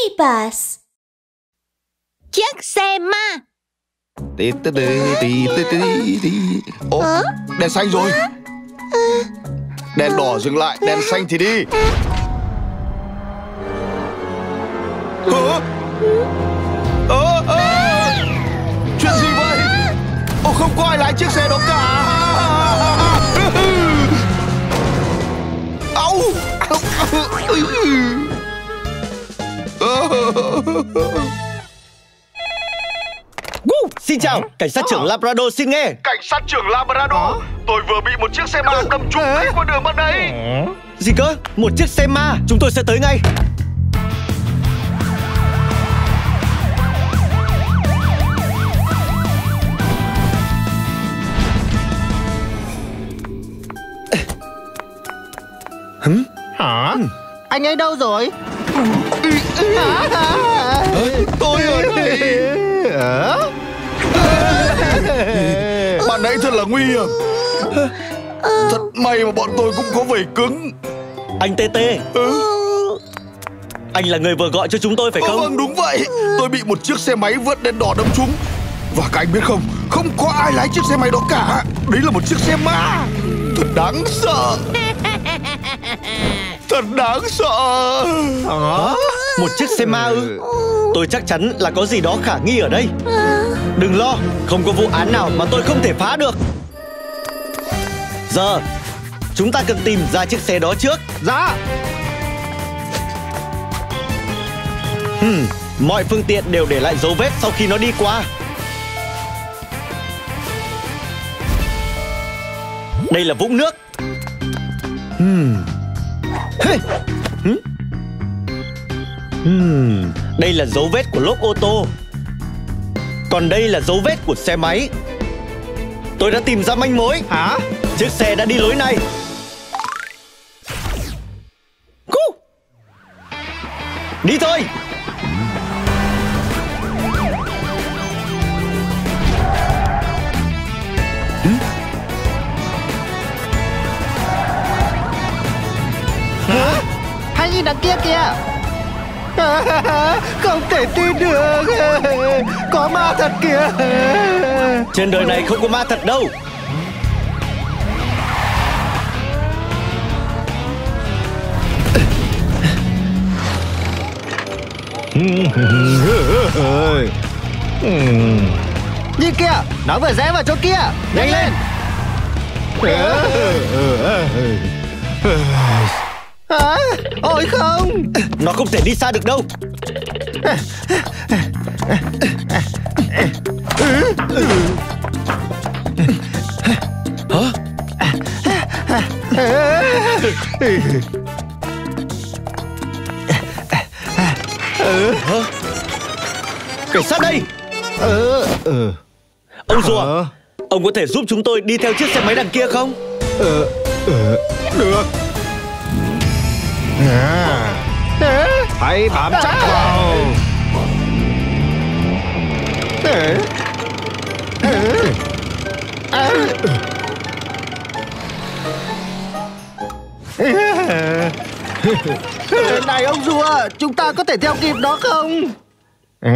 Minibus Chiếc xe ma Tí tí tí tí tí tí tí. Ồ, đèn xanh rồi Đèn đỏ dừng lại, đèn xanh thì đi Hả? Ơ, ơ, Chuyện gì vậy? Ồ, không có ai lái chiếc xe đó cả Ау! Woo! Xin chào, cảnh sát trưởng Labrador xin nghe. Cảnh sát trưởng Labrador Tôi vừa bị một chiếc xe ma đâm trúng ngay qua đường bên đây. Gì cơ? Một chiếc xe ma Chúng tôi sẽ tới ngay. Hả? Anh ấy đâu rồi? Tôi ở đây Bạn nãy thật là nguy hiểm. Thật may mà bọn tôi cũng có vẩy cứng. Anh TT Anh là người vừa gọi cho chúng tôi phải Ờ, không? Vâng đúng vậy. Tôi bị một chiếc xe máy vượt đèn đỏ đâm trúng. Và các anh biết không Không có ai lái chiếc xe máy đó cả. Đấy là một chiếc xe ma. Thật đáng sợ. Thật đáng sợ. Hả? Một chiếc xe ma ư? Tôi chắc chắn là có gì đó khả nghi ở đây Đừng lo, không có vụ án nào mà tôi không thể phá được Giờ, chúng ta cần tìm ra chiếc xe đó trước Dạ Hmm, mọi phương tiện đều để lại dấu vết sau khi nó đi qua. Đây là vũng nước. Hmm. Hey. Hmm. Đây là dấu vết của lốp ô tô. Còn đây là dấu vết của xe máy. Tôi đã tìm ra manh mối. Hả? Chiếc xe đã đi lối này. Cú. Đi thôi. Hả? Hãy nhìn đằng kia kìa Không thể tin được. Có ma thật kìa. Trên đời này không có ma thật đâu. Nhìn kìa Nó vừa rẽ vào chỗ kia. Nhanh lên Hả? Ôi không Nó không thể đi xa được đâu Hả? Cảnh sát đây Ờ, ờ, Ông rùa? Ông có thể giúp chúng tôi đi theo chiếc xe máy đằng kia không ờ, ờ, Được à. Hãy bám chắc vào. Này ông rùa Chúng ta có thể theo kịp đó không Ừ,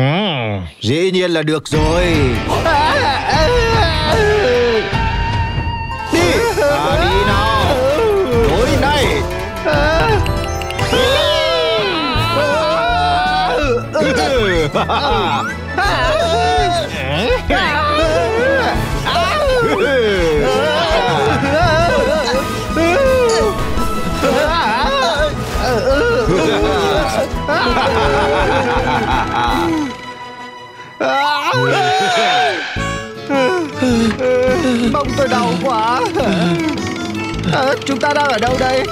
dĩ nhiên là được rồi Mông tôi đau quá. À, Chúng ta đang ở đâu đây?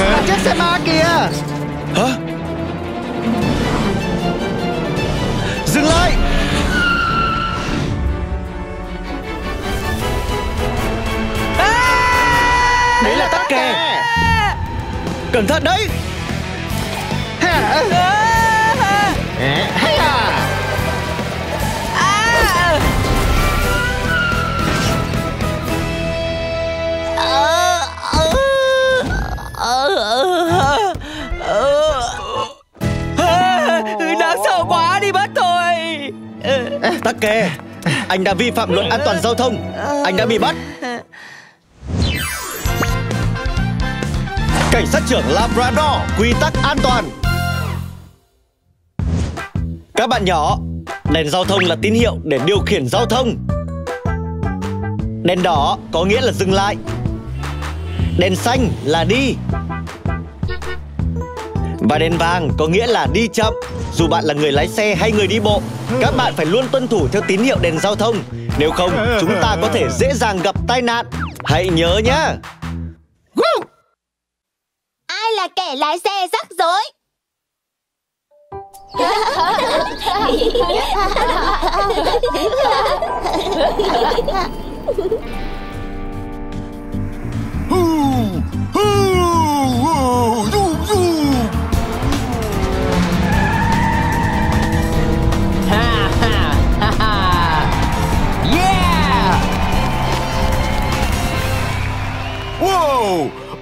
À, Chiếc xe ma kìa. Hả? Dừng lại. Đấy là tắc kè. Cẩn thận đấy. Hả? Ok Anh đã vi phạm luật an toàn giao thông. Anh đã bị bắt. Cảnh sát trưởng Labrador Quy tắc an toàn. Các bạn nhỏ, Đèn giao thông là tín hiệu để điều khiển giao thông. Đèn đỏ có nghĩa là dừng lại. Đèn xanh là đi. Và đèn vàng có nghĩa là đi chậm. Dù bạn là người lái xe hay người đi bộ Các bạn phải luôn tuân thủ theo tín hiệu đèn giao thông. Nếu không chúng ta có thể dễ dàng gặp tai nạn. Hãy nhớ nhé Ai là kẻ lái xe rắc rối?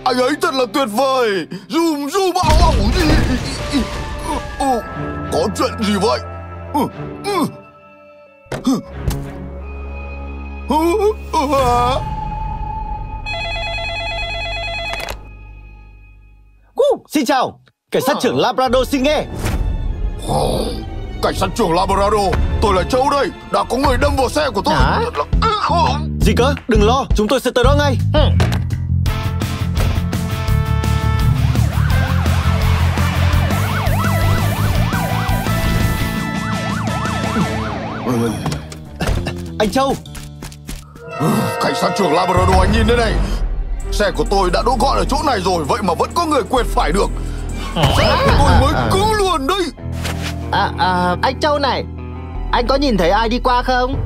Anh ấy thật là tuyệt vời. Zoom zoom ảo ảo gì ừ, Có chuyện gì vậy? Ừ, Xin chào. Cảnh sát trưởng Labrador xin nghe. Cảnh sát trưởng Labrador Tôi là Châu đây. Đã có người đâm vào xe của tôi. Hả? Thật là. Gì cơ? Đừng lo chúng tôi sẽ tới đó ngay Anh Châu. Cảnh sát trưởng Labrador anh nhìn đây này. Xe của tôi đã đỗ gọn ở chỗ này rồi Vậy mà vẫn có người quẹt phải được. Xe của tôi mới cứng luôn đấy À, à, anh Châu này Anh có nhìn thấy ai đi qua không?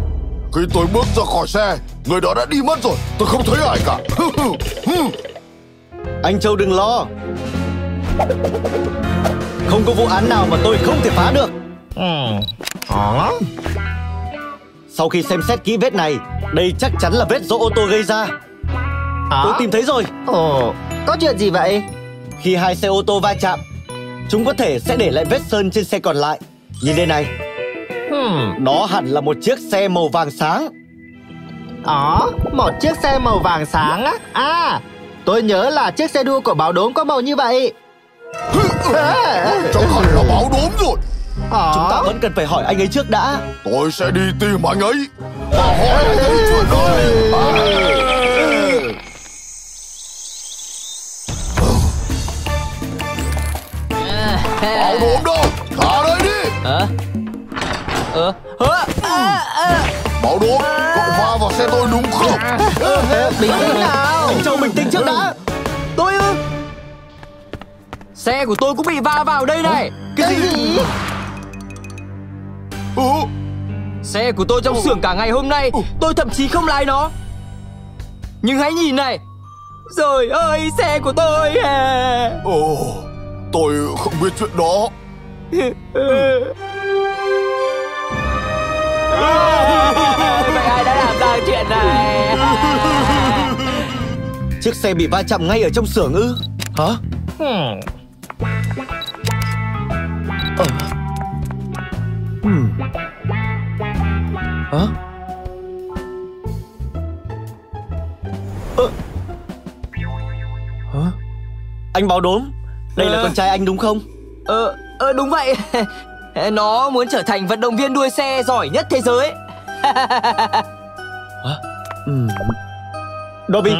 Khi tôi bước ra khỏi xe Người đó đã đi mất rồi. Tôi không thấy ai cả. Anh Châu đừng lo. Không có vụ án nào mà tôi không thể phá được Hả? Sau khi xem xét kỹ vết này Đây chắc chắn là vết do ô tô gây ra. Tôi tìm thấy rồi. Ồ, có chuyện gì vậy? Khi hai xe ô tô va chạm Chúng có thể sẽ để lại vết sơn trên xe còn lại. Nhìn đây này. Hmm, Đó hẳn là một chiếc xe màu vàng sáng. Đó, một chiếc xe màu vàng sáng á? À, tôi nhớ là chiếc xe đua của báo đốm có màu như vậy. Chắc hẳn là báo đốm rồi Ờ, Chúng ta vẫn cần phải hỏi anh ấy trước đã. Tôi sẽ đi tìm anh ấy. Và hỏi anh ấy chuyện đó Báo đốm đâu? Thả đây đi. Hả? Ờ? Hả? À, à. Báo đốm Cậu va vào xe tôi đúng không? Bình tĩnh nào? Anh Châu bình tĩnh trước đã. Tôi ư? Xe của tôi cũng bị va vào đây này. Cái gì? Ừ, Xe của tôi trong xưởng cả ngày hôm nay, tôi thậm chí không lái nó. Nhưng hãy nhìn này. Rồi ơi, xe của tôi à. Ồ Tôi không biết chuyện đó Vậy ai đã làm ra chuyện này? Chiếc xe bị va chạm ngay ở trong xưởng ư Hả Hmm, Hả Ơ. Hả Anh báo đốm Đây là Ờ. con trai anh đúng không Ờ, ờ đúng vậy. Nó muốn trở thành vận động viên đua xe giỏi nhất thế giới. Ừm. Dobby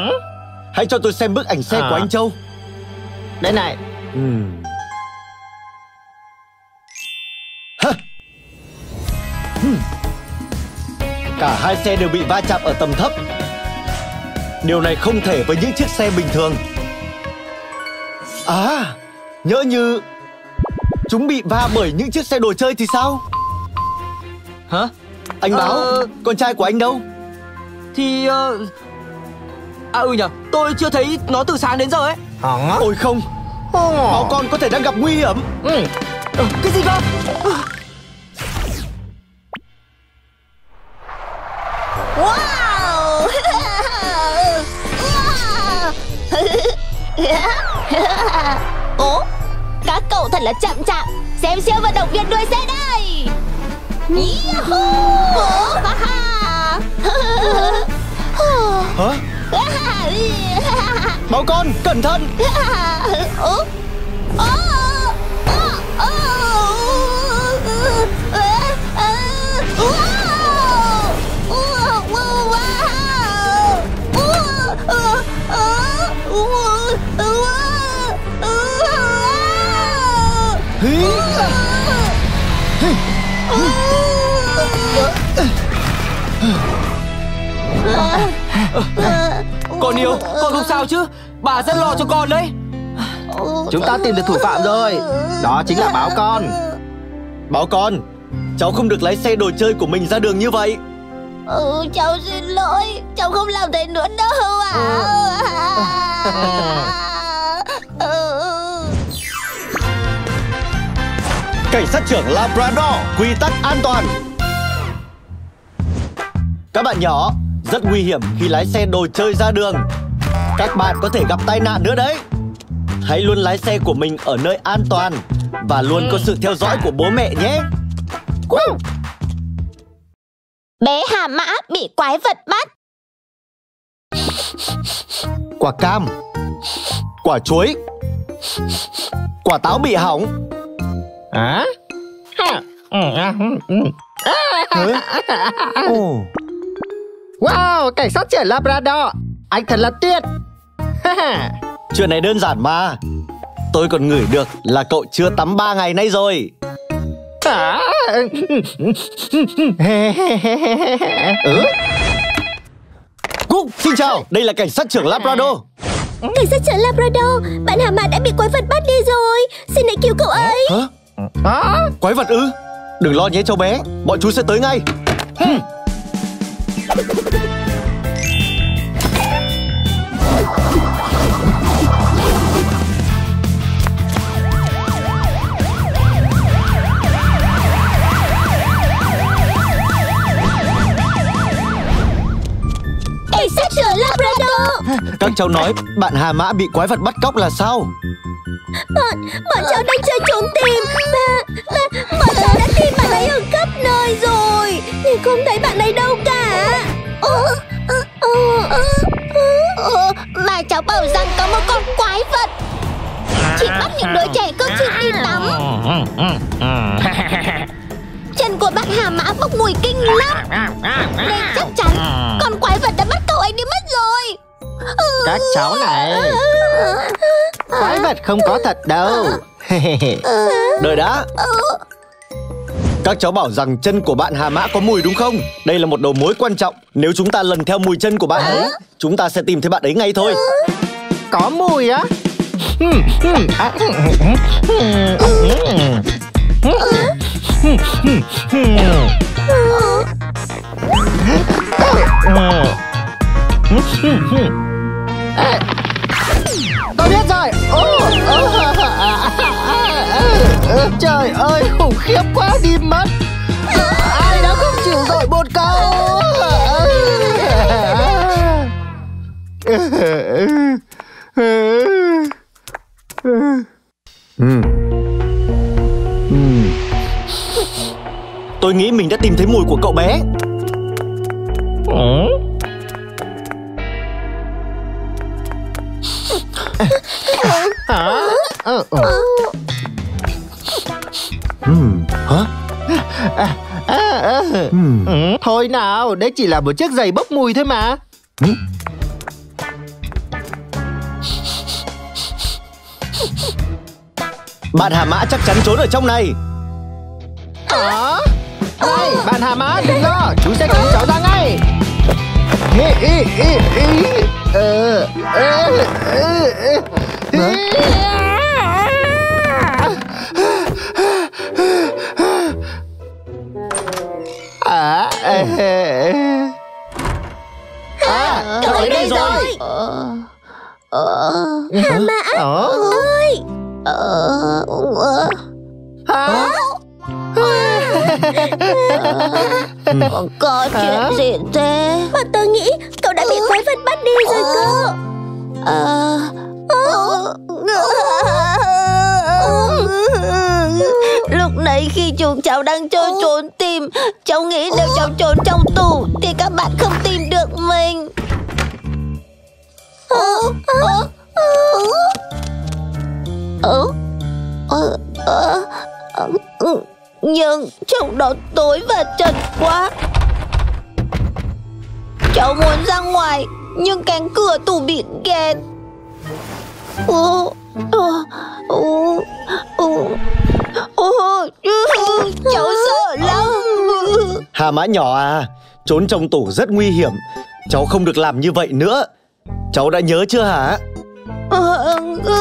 Hãy cho tôi xem bức ảnh xe À. của anh Châu Đây này Ừm. Cả hai xe đều bị va chạm ở tầm thấp Điều này không thể với những chiếc xe bình thường À Nhỡ như Chúng bị va bởi những chiếc xe đồ chơi thì sao Hả? Anh báo Ờ. Con trai của anh đâu Thì ờ... À ừ nhở, tôi chưa thấy nó từ sáng đến giờ ấy. Hả? Ôi không Báo con có thể đang gặp nguy hiểm Ừ, Ờ, cái gì cơ? Thật là chậm chạp. Xem siêu vận động viên đuôi xe đây. Yahoo! Hả? Báo con, cẩn thận Con yêu Con không sao chứ. Bà rất lo cho con đấy. Chúng ta tìm được thủ phạm rồi. Đó chính là báo con. Báo con Cháu không được lái xe đồ chơi của mình ra đường như vậy. Ừ, cháu xin lỗi. Cháu không làm thế nữa đâu ạ. Ừ. Cảnh sát trưởng Labrador Quy tắc an toàn. Các bạn nhỏ Rất nguy hiểm khi lái xe đồ chơi ra đường. Các bạn có thể gặp tai nạn nữa đấy. Hãy luôn lái xe của mình ở nơi an toàn Và luôn có sự theo dõi của bố mẹ nhé. Bé Hà Mã bị quái vật bắt. Quả cam. Quả chuối. Quả táo bị hỏng. Hả? Ồ, Wow, cảnh sát trẻ Labrador. Anh thật là tuyệt. Chuyện này đơn giản mà. Tôi còn ngửi được là cậu chưa tắm 3 ngày nay rồi. À. ừ? Cúc, xin chào, đây là cảnh sát trưởng Labrador. Cảnh sát trưởng Labrador Bạn Hà Mã đã bị quái vật bắt đi rồi. Xin hãy cứu cậu ấy. Hả? Hả? Quái vật ư? Đừng lo nhé cháu bé, bọn chú sẽ tới ngay cháu nói bạn Hà Mã bị quái vật bắt cóc là sao? Bọn, bọn cháu đang chơi trốn tìm. Và, và bọn cháu đã tìm bạn ấy ở khắp nơi rồi. Nhưng không thấy bạn ấy đâu cả. Ờ. Mà cháu bảo rằng có một con quái vật. Chỉ bắt những đứa trẻ có chuyện đi tắm. Chân của bác Hà Mã bốc mùi kinh lắm. Nên chắc chắn con quái vật đã bắt cậu ấy đi mất rồi. Các cháu này Quái vật không có thật đâu. Đợi đã. Các cháu bảo rằng chân của bạn Hà Mã có mùi đúng không? Đây là một đầu mối quan trọng. Nếu chúng ta lần theo mùi chân của bạn ấy Chúng ta sẽ tìm thấy bạn ấy ngay thôi. Có mùi á Tôi biết rồi. Ô, Trời ơi khủng khiếp quá đi mất. Ai đã không chịu rồi một câu? Tôi nghĩ mình đã tìm thấy mùi của cậu bé. Hả? Thôi nào, đấy chỉ là một chiếc giày bốc mùi thôi mà Bạn Hà Mã chắc chắn trốn ở trong này Hả? Này, bạn Hà Mã đừng lo, chú sẽ cứu cháu ra ngay Ý, ý, ý, ý. Ờ, ờ, ờ, ờ. À, ờ, ờ. À, Cậu ấy đây rồi. Hà Mã ơi. Ờ, ờ, Hả? Có chuyện gì thế? Mà tôi nghĩ cậu đã bị quái vật bắt đi rồi cơ. Ờ. Lúc Ngay khi chúng cháu đang chơi trốn tìm Cháu nghĩ nếu cháu trốn trong tủ Thì các bạn không tìm được mình. Ờ, Nhưng trong đó tối và trần quá. Cháu muốn ra ngoài Nhưng cánh cửa tủ bị kẹt ồ, Cháu sợ lắm. Hà mã nhỏ à Trốn trong tủ rất nguy hiểm. Cháu không được làm như vậy nữa. Cháu đã nhớ chưa hả? Ờ, ừ,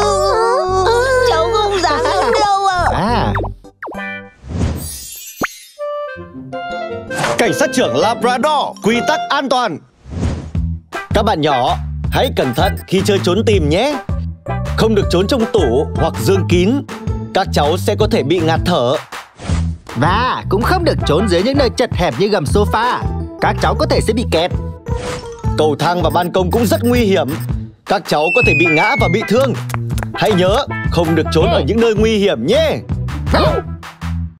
Cháu không dám đâu ạ. À. Cảnh sát trưởng Labrador Quy tắc an toàn. Các bạn nhỏ Hãy cẩn thận khi chơi trốn tìm nhé Không được trốn trong tủ hoặc dương kín Các cháu sẽ có thể bị ngạt thở. Và cũng không được trốn dưới những nơi chật hẹp như gầm sofa Các cháu có thể sẽ bị kẹt. Cầu thang và ban công cũng rất nguy hiểm Các cháu có thể bị ngã và bị thương. Hãy nhớ không được trốn ở những nơi nguy hiểm nhé